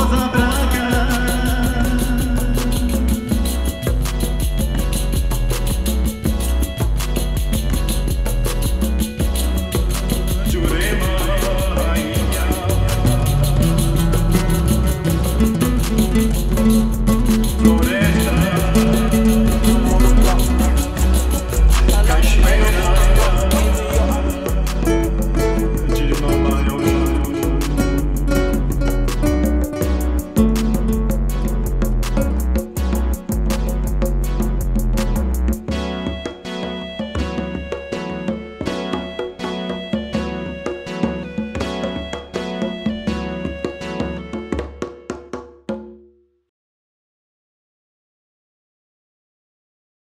causa